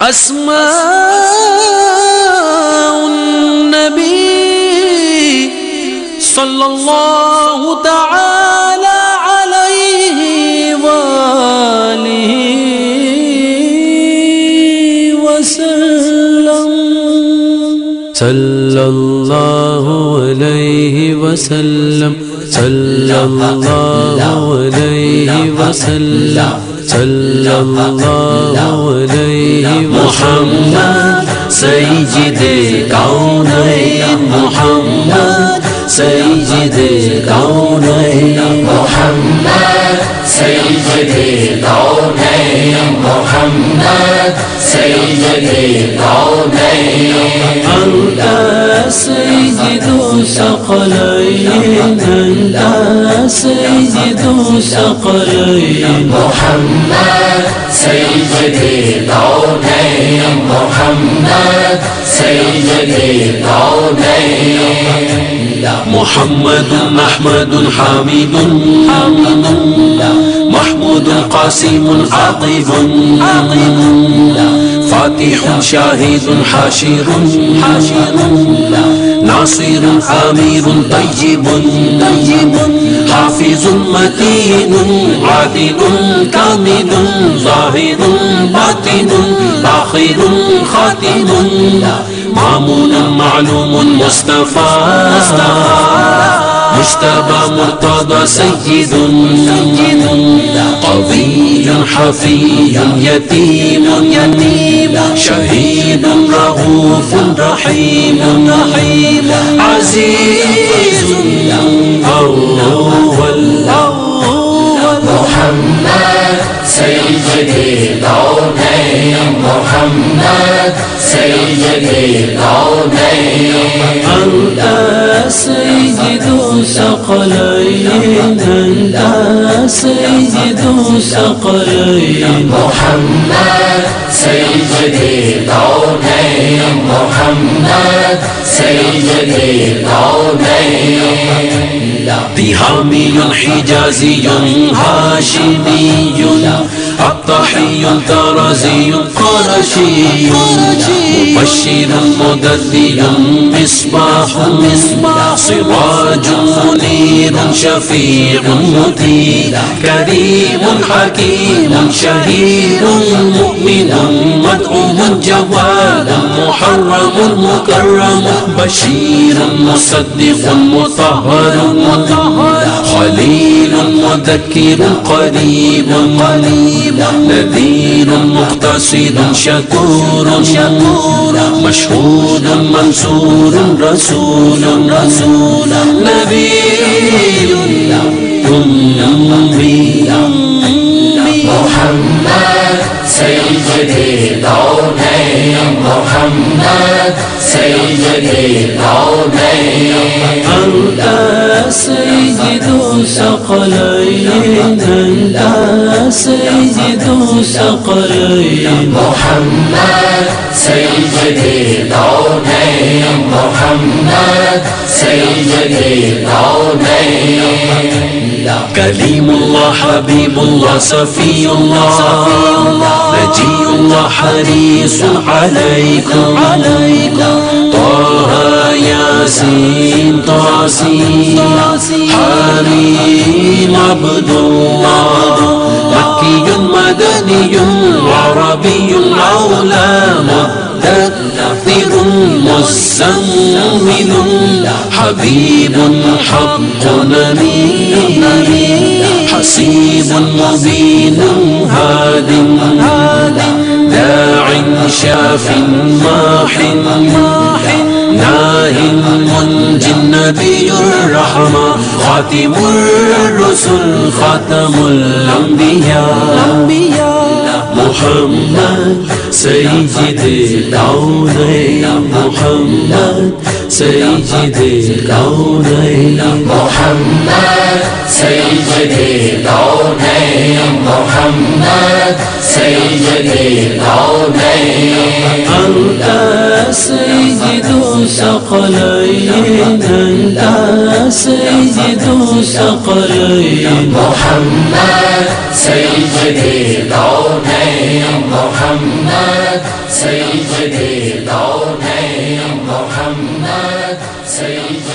أسماء النبي صلى الله تعالى عليه وآله وسلم. صلى الله عليه وسلم. صلى الله عليه وسلم. صلى الله محمد سید کونین محمد سید کونین محمد سید کونین محمد سید کونین انت ثقلين أنت سيد ثقلين محمد سيد الكونين محمد سيد الكونين محمد أحمد حميد محمود قاسم عاقب فاتح شاهد حاشر. ناصر حميد طيب حافظ متين عادل كامل ظاهر باطن آخر خاتم، مامون معلوم مصطفى مصطفى مجتبى مرتضى سيد قوي حفي يتيم يتيم شهيد رؤوف رحيم رحيم عزيز أول محمد سيد الكونين محمد أنت سيد ثقلين أنت سيد ثقلين محمد سيد الكونين محمد سيد الكونين تهامي حجازي هاشمي الطحي ترزي قرشي مبشر مدلي مصباح سراج منير شفيع مطيع كريم حكيم شهيد مؤمن مدعو جواد محرم مكرم بشير مصدق مطهر خليل مذكر قريب قريب مقتصد شكور شكور مشهود منصور رسول رسول نبي سيد الكونين أنت سيد ثقلين أنت ثقلين محمد سيد الكونين محمد سيد الكونين كليم الله حبيب الله صفي الله نجي الله حريص عليكم. طه ياسين طاسين. عبد الله مكي مدني عربي العلا مدثر مزمل حبيب حق نبي حسيب مبين هاد داع شاف ماح اللہ النبی الرحمہ خاتم الرسل خاتم الانبیاء محمد سید کونین محمد سید کونین محمد سید کونین محمد سید کونین انت سید سيد الثقلين أنت سيد الثقلين محمد سيد الكونين محمد سيد الكونين محمد سيد